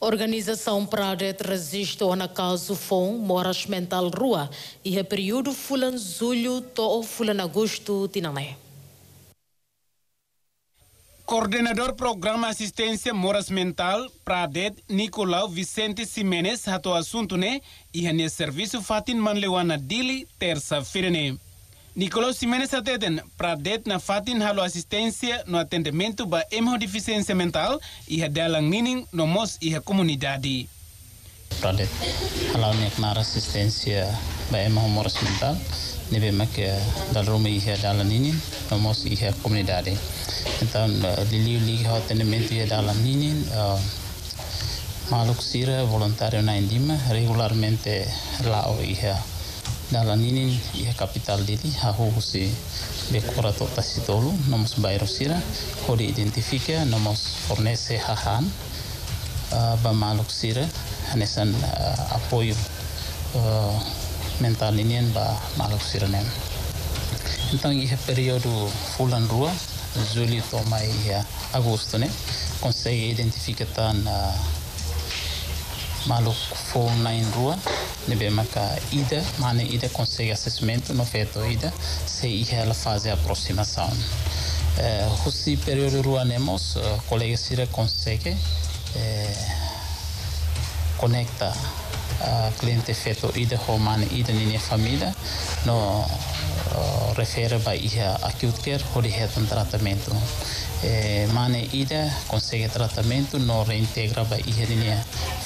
Organização Pradet resiste ao caso FON Moras Mental Rua e é período fulan julho to fulan agosto tinane. Coordenador Programa Assistência Moras Mental, Pradet, Nicolau Vicente Simenes, hato assunto né, e é serviço fatin manlewana dili terça-feira né. Nicolau Simenes ateten pradet na fatin halo assistência no atendimento ba emo deficiência mental e dalang nining no mos e comunidade. Pradet halo nek ba emo moras mental nebe mak dal rumi e dalang nining no mos e comunidade. Então lili li atendimento e dalang nining maluk sira voluntário na indima regularmente lao e dalam ini ia kapital dili hahu husi bekora to tasitolu nomos bairo sira hodi identifica nomos fornece hahan uh, ba maluk sira hanesan uh, apoio uh, mental ini ba maluk sira nem. Então ia período fulan rua julho to mai ia agosto né consegue identificar uh, maluk fo na rua nebe maka ida mana ida consegue assessment no feito ida se ela fazer a aproximação. Uh, husi período rua nemos uh, colega sira consegue uh, conecta a cliente feito ida ho mana ida nini família no refere ba ia acute care ho de hetan tratamento eh, mane ida consegue tratamento no reintegra ba ia nini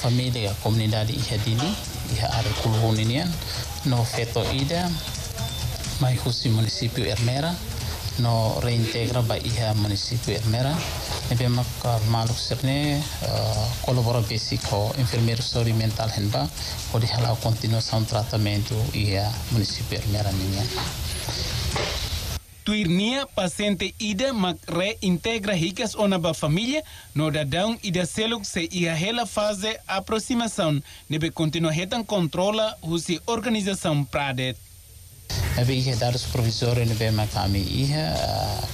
família comunidade ia dini iha are kulhuninian. No feto ida mai husi município Ermera no reintegra ba iha município Ermera nebe maka maluk serne uh, colabora basic ho enfermeiro saúde mental henba. Ho di halau continuação tratamento iha município Ermera ninha tuirnia paciente ida mak reintegra ricas ona ba família no dadão ida seluk se ia hela fase aproximação. Nebe continua retan controla husi organização pradet Nabi ihe dados provisório nebe makami ihe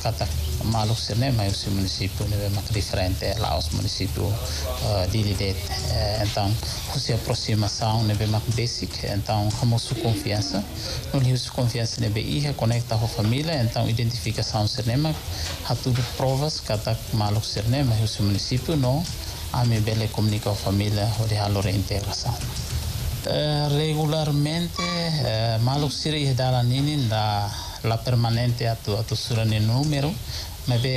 kata maluk serne mai usi município nebe mak diferente lá os município uh, dilidet uh, então usi aproximação nebe mak basic então hamosu confiança. No liusu confiança nebe ihe conecta com família então identificação serne mak hatudo provas kata maluk serne mai usi município no ame bele comunica com família ode halo reintegração Uh, regularmente maluk siri hdala ninin da la permanente atu atu surani numero mebe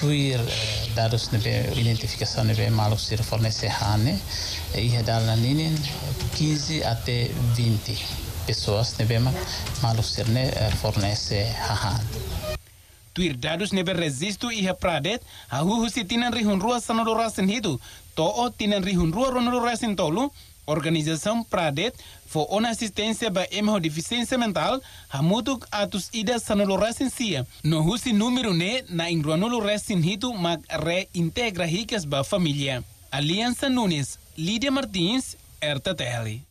tuir dadus nebe identificação nebe maluk siri fornece hane e hdala ninin 15 até 20 pessoas nebe maluk siri fornece hane tuir dadus nebe resistu iha pradet ha huhusi tinan rihun rua sanoro rasin hitu to'o tinan rihun rua ronoro rasin tolu Organização Pradet foi uma assistência para a deficiência mental, a mutuk atus ida sanolo recensia. No husi número ne na ingruanulo recinhito mag reintegra ricas ba família. Aliança Nunes, Lídia Martins, Erta Tele.